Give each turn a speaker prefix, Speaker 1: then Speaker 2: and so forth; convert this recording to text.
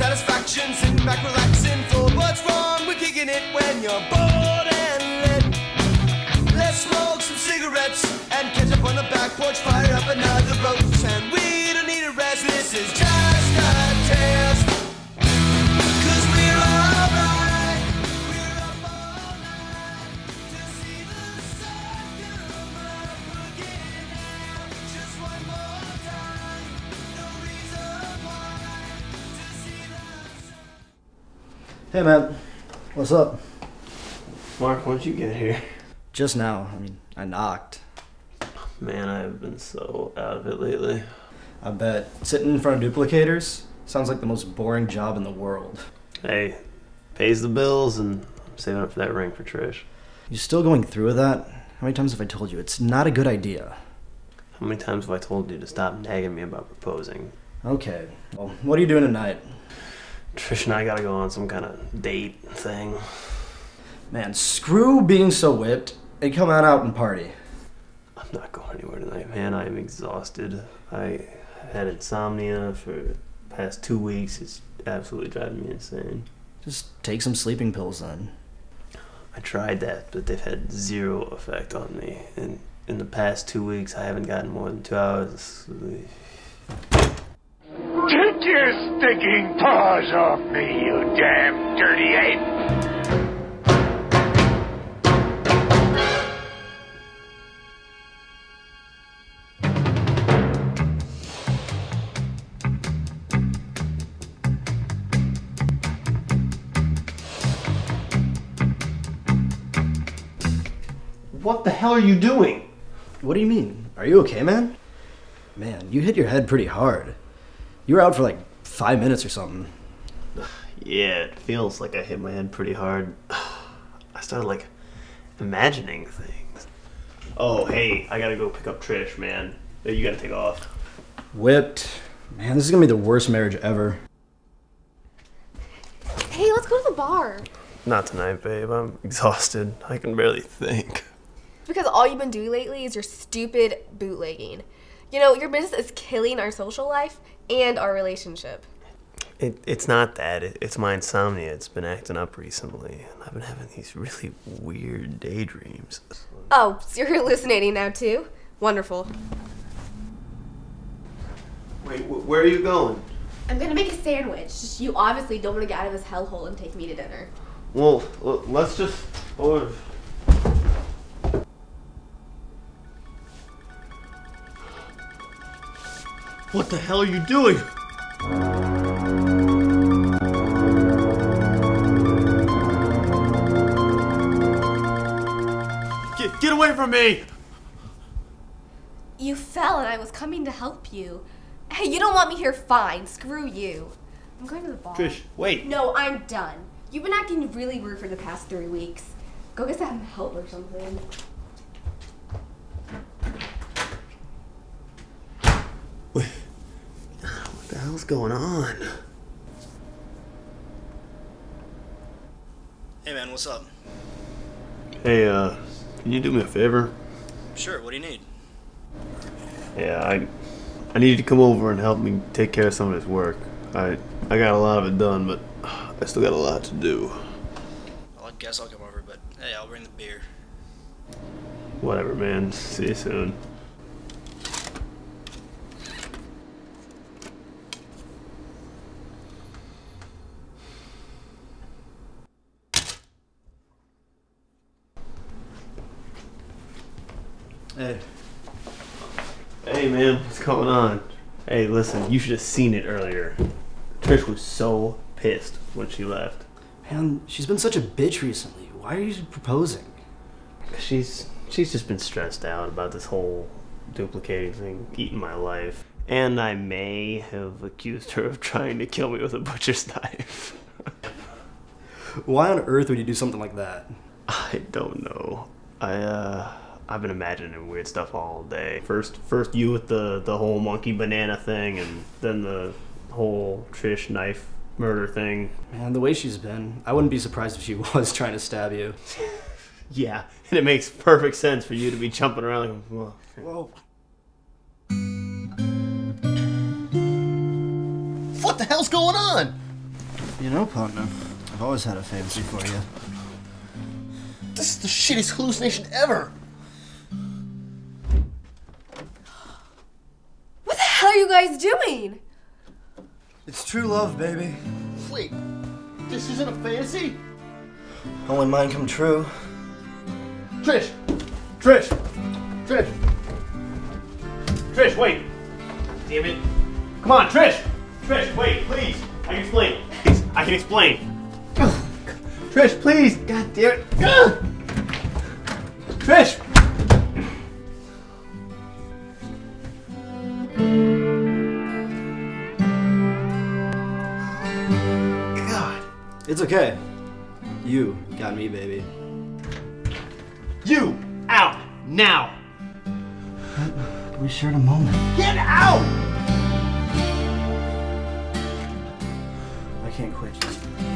Speaker 1: satisfaction, sitting back, relaxing. Floorboards wrong, we're kicking it when you're bored and lit. Let's smoke some cigarettes and catch up on the back porch, fire up another roast, and we.
Speaker 2: Hey man, what's up?
Speaker 3: Mark, when'd you get here?
Speaker 2: Just now. I mean, I knocked.
Speaker 3: Man, I have been so out of it lately.
Speaker 2: I bet sitting in front of duplicators sounds like the most boring job in the world.
Speaker 3: Hey, pays the bills, and I'm saving up for that ring for Trish.
Speaker 2: You still going through with that? How many times have I told you it's not a good idea?
Speaker 3: How many times have I told you to stop nagging me about proposing?
Speaker 2: Okay. Well, what are you doing tonight?
Speaker 3: Trish and I gotta go on some kind of date thing.
Speaker 2: Man, screw being so whipped and come on out and party.
Speaker 3: I'm not going anywhere tonight, man. I am exhausted. I had insomnia for the past two weeks. It's absolutely driving me insane.
Speaker 2: Just take some sleeping pills then.
Speaker 3: I tried that, but they've had zero effect on me. And in the past two weeks, I haven't gotten more than two hours. of sleep.
Speaker 4: Take your stinking paws off me, you damn dirty ape!
Speaker 3: What the hell are you doing?
Speaker 2: What do you mean? Are you okay, man? Man, you hit your head pretty hard. You were out for like five minutes or something.
Speaker 3: Yeah, it feels like I hit my head pretty hard. I started like imagining things. Oh, hey, I gotta go pick up Trish, man. You gotta take off.
Speaker 2: Whipped. Man, this is gonna be the worst marriage ever.
Speaker 5: Hey, let's go to the bar.
Speaker 3: Not tonight, babe. I'm exhausted. I can barely think.
Speaker 5: Because all you've been doing lately is your stupid bootlegging. You know, your business is killing our social life and our relationship.
Speaker 3: It, it's not that. It, it's my insomnia. It's been acting up recently. And I've been having these really weird daydreams.
Speaker 5: Oh, so you're hallucinating now too? Wonderful.
Speaker 3: Wait, wh- where are you going?
Speaker 5: I'm gonna make a sandwich. You obviously don't want to get out of this hellhole and take me to dinner.
Speaker 3: Well, l- let's just order. What the hell are you doing? Get, get away from me!
Speaker 5: You fell and I was coming to help you. Hey, you don't want me here? Fine. Screw you. I'm going to the bar.
Speaker 3: Trish, wait.
Speaker 5: No, I'm done. You've been acting really rude for the past three weeks. Go get some help or something.
Speaker 3: What the hell's going on?
Speaker 2: Hey man, what's up?
Speaker 3: Hey, uh, can you do me a favor?
Speaker 2: Sure, what do you need?
Speaker 3: Yeah, I I need you to come over and help me take care of some of this work. I I got a lot of it done, but I still got a lot to do.
Speaker 2: Well, I guess I'll come over, but hey, I'll bring the beer.
Speaker 3: Whatever, man. See you soon.
Speaker 2: Hey,
Speaker 3: Hey, man, what's going on? Hey, listen, you should have seen it earlier. Trish was so pissed when she left.
Speaker 2: man, she's been such a bitch recently. Why are you proposing?
Speaker 3: She's she's just been stressed out about this whole duplicating thing, eating my life. And I may have accused her of trying to kill me with a butcher's knife.
Speaker 2: Why on earth would you do something like that?
Speaker 3: I don't know. I uh I've been imagining weird stuff all day. First first you with the the whole monkey banana thing and then the whole Trish knife murder thing.
Speaker 2: Man, the way she's been, I wouldn't be surprised if she was trying to stab you.
Speaker 3: Yeah, and it makes perfect sense for you to be jumping around like well,
Speaker 2: Whoa.
Speaker 6: What the hell's going on?
Speaker 2: You know, partner, I've always had a fancy for you.
Speaker 6: This is the shittiest hallucination ever.
Speaker 5: Guys doing?
Speaker 2: It's true love, baby.
Speaker 6: Wait, this isn't a fantasy?
Speaker 2: Only mine come true.
Speaker 6: Trish! Trish! Trish!
Speaker 3: Trish, wait. Damn it. Come on, Trish. Trish, wait, please. I can explain. I can explain. Trish, please. God damn it. Trish.
Speaker 2: It's okay. You got me, baby.
Speaker 3: You out now.
Speaker 2: We shared a moment.
Speaker 3: Get out.
Speaker 2: I can't quit you.